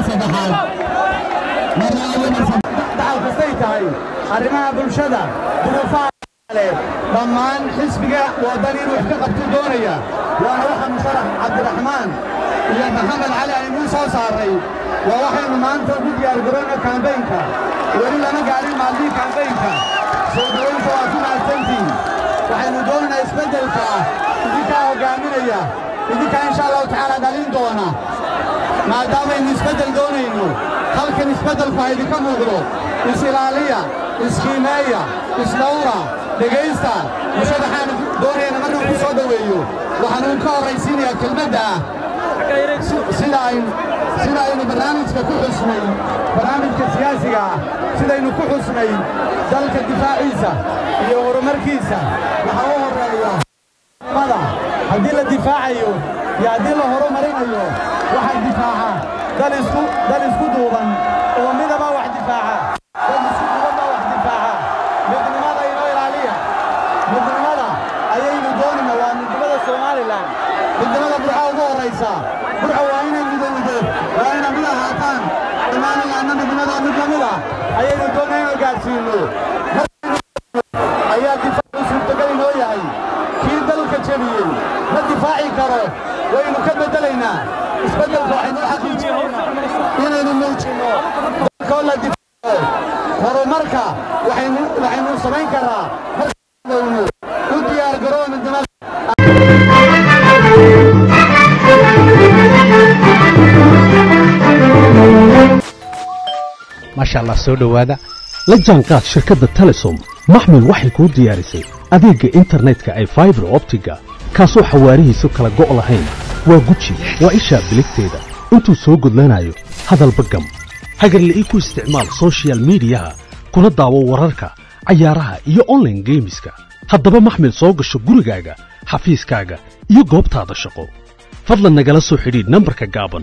saddexaad dacal kastay tahay arrimaha bulshada duruufaha leh dhammaan xisbiga waddan inuu wax ka qabtu doonaya waana waxa musharax cabdiraxmaan iyo maxamed cali aynuu soo saaray waa waxaynu maanta ugu diyaargarowna kaambaynka weli lama gaarin maalmihii kaambaynka soo dhawaynta waa ku waxaynu doonaynaa isbeddelka idinkaa hoggaaminaya idinkaa insha allahu tacaala dhalin doona maadaamaynu isbeddel doonayno halkan isbeddelku ha idinka muuqdo is-ilaaliya iskiimeeya isdhawra dhegaysta mushadaxaanu doonayana markuu ku soo dhoweeyo waxaanu ka horraysiinayaa kelmadda ah sida aynu barnaamijka ku xusnay barnaamijka siyaasiga ah sidaynu ku xusnay dalka difaaciisa iyo horumarkiisa waxaa u horreeya haddii la difaacayo iyo haddii la horumarinayo waxaa difaaca. Dal isku dal isku duuban oo midaba wax difaaca. Dal isku duuban baa wax difaaca. Midnimada inoo ilaaliya. Midnimada ayaynu doonayna waa midnimada somalilan. Midnimada burca ugu horraysa. Burca waa inay midowdo waa ina mid ahaataan. Somalilanna midnimada mid la mid ah. Ayaynu doonaa inuu gaadhsiinno. Ayaa difaacu suurtagal inoo yahay kii dalka jebiyey ma difaaci karo waynu ka beddelaynaa isbeddelka waxaynu xaqiijinaynaa inaynu muujinno dalkoo la difaaco horumarka waxaynu samayn karraa markaynu u diyaar garoo midnimada maasha allah soo dhowaada la jaanqaad shirkadda telesom maxmil waxay kuu diyaarisay adeegga internetka ay faibar optiga kaasoo xawaarihiisu kala go' lahayn وغوتشي وإشا بلكتيدا أنتو سو قدلانايو هذا البقم. هاقر لإيكو استعمال سوشيال ميديا. كنا داوا وراركا عيارها إيو أونلاين جيمسكا. هدبا محمل سو قشو قرقاقا حفيسكاقا إيو قوبتادا شقو فضلا نقلسو حديد نمبركا قابن.